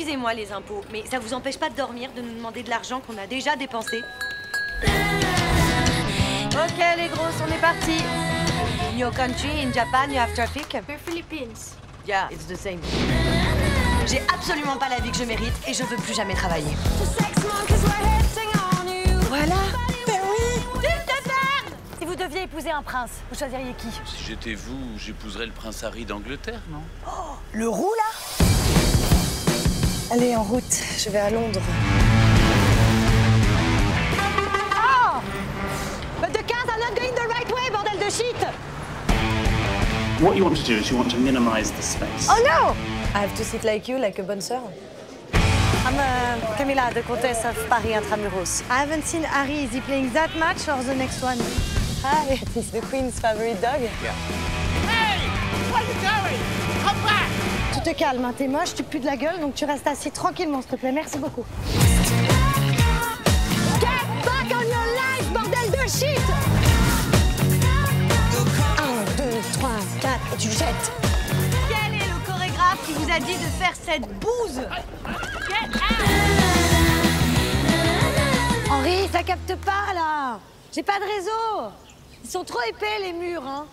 Excusez-moi les impôts, mais ça vous empêche pas de dormir, de nous demander de l'argent qu'on a déjà dépensé Ok les grosses, on est parti. In your country, in Japan, you have traffic We're Philippines. Yeah, it's the same. J'ai absolument pas la vie que je mérite et je veux plus jamais travailler. Voilà. Ben oui. Si vous deviez épouser un prince, vous choisiriez qui? Si j'étais vous, j'épouserais le prince Harry d'Angleterre, non? Le roux là? Allez, en route. Je vais à Londres. But the cars are not going the right way, bordel de shit What you want to do is you want to minimize the space. Oh no I have to sit like you, like a bonne sœur. I'm uh, Camilla, the Countess of Paris Intramuros. I haven't seen Harry. Is he playing that match or the next one? Hi, it's the queen's favorite dog. Tu te calmes, hein, t'es moche, tu pues de la gueule, donc tu restes assis tranquillement, s'il te plaît. Merci beaucoup. Get back on your life, bordel de shit 1, 2, 3, 4, et tu jettes. Quel est le chorégraphe qui vous a dit de faire cette bouse? Henri, ça capte pas, là J'ai pas de réseau Ils sont trop épais, les murs, hein